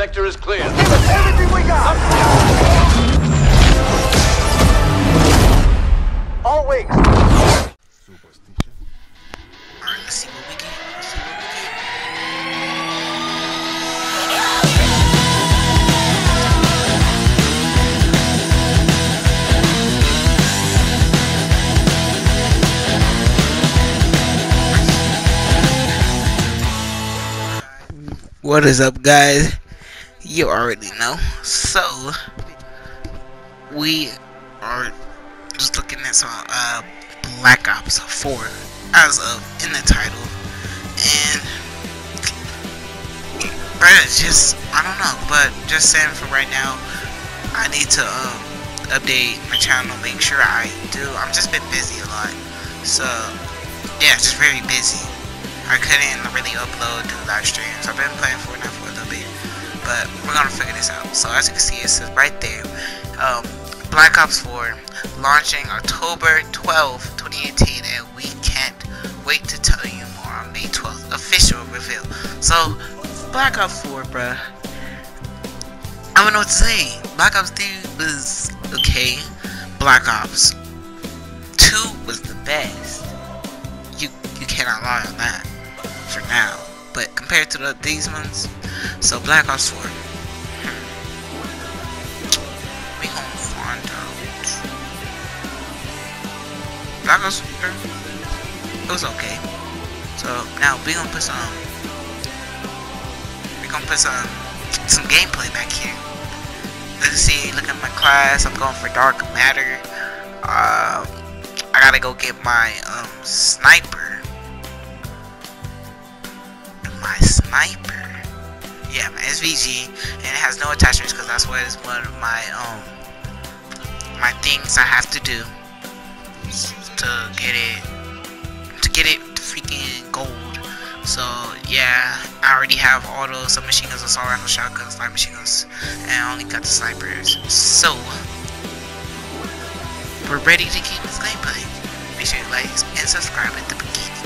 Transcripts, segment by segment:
Sector is clear. Give us everything we got! All wings. Alright, let's see what we get. Let's see what we get. What is up, guys? You already know. So, we are just looking at some uh, Black Ops 4 as of in the title, and just I don't know, but just saying for right now, I need to um, update my channel, make sure I do. I'm just been busy a lot, so yeah, just very busy. I couldn't really upload to live streams. I've been playing for figure this out. So as you can see, it says right there, um, Black Ops 4 launching October 12, 2018, and we can't wait to tell you more on May 12th. Official reveal. So, Black Ops 4, bruh. I don't know what to say. Black Ops 3 was okay. Black Ops 2 was the best. You you cannot lie on that for now. But compared to the, these ones, so Black Ops 4. Black Ops 4, it was okay. So now we gonna put some, we gonna put some, some gameplay back here. Let's see, look at my class, I'm going for Dark Matter. Uh, I gotta go get my, um, sniper. My sniper. Yeah, my SVG, and it has no attachments because that's what is one of my, um, my things I have to do to get it to get it freaking gold. So yeah, I already have all those submachine guns, assault rifle, shotguns, light machine guns, and I only got the snipers. So we're ready to keep this gameplay. Make sure you like and subscribe at the beginning.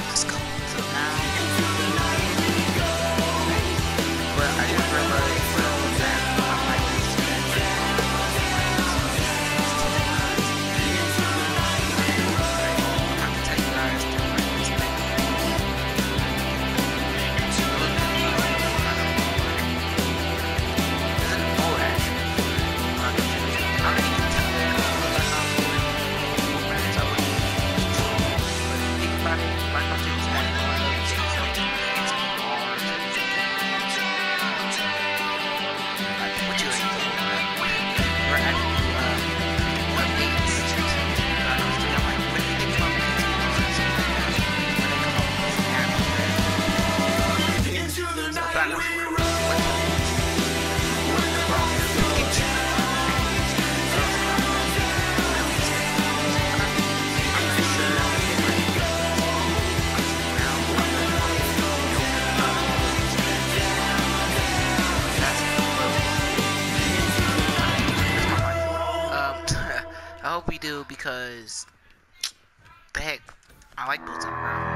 Because the heck, I like Boots on the Ground.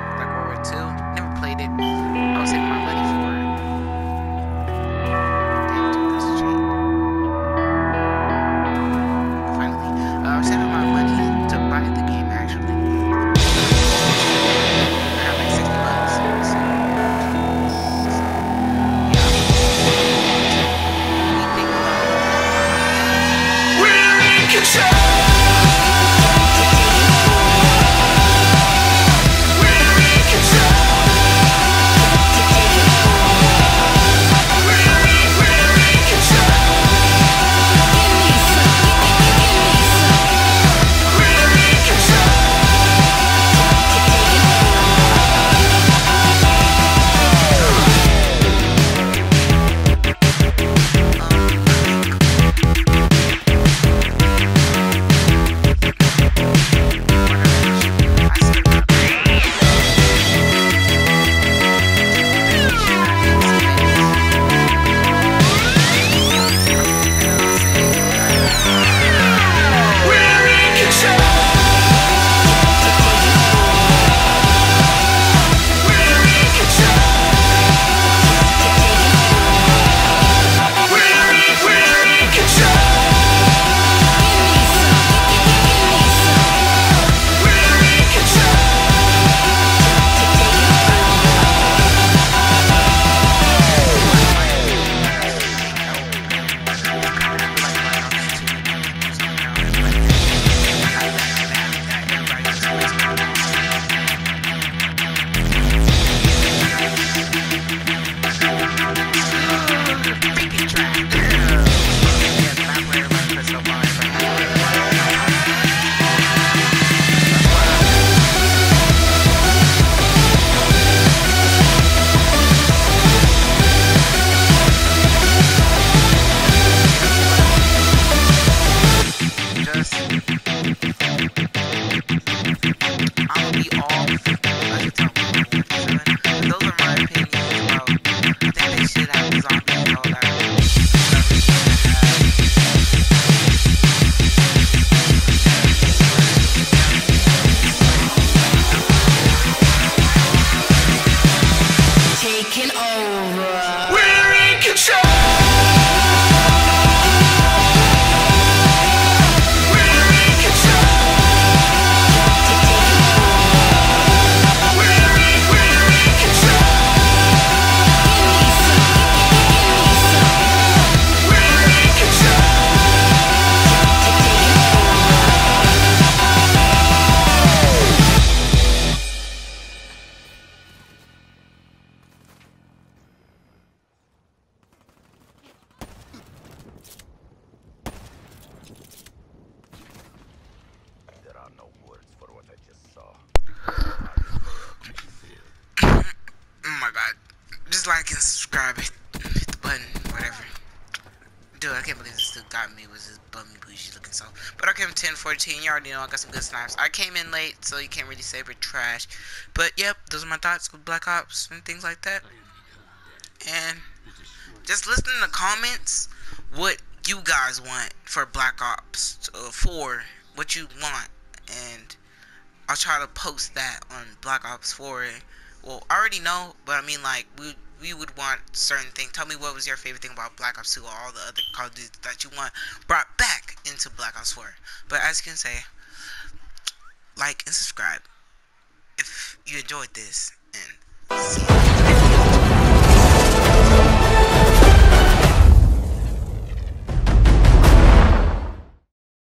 I'll be all 50, like it's a really seven. Those are my opinions. 10 14. You already know I got some good snipes. I came in late, so you can't really say we're trash. But yep, those are my thoughts with Black Ops and things like that. And just listen in the comments what you guys want for Black Ops uh, 4. What you want. And I'll try to post that on Black Ops 4. Well, I already know, but I mean, like, we we would want certain things. Tell me what was your favorite thing about Black Ops 2 or all the other Call of Duty that you want brought back into Black Ops 4. But as you can say, like and subscribe if you enjoyed this, and.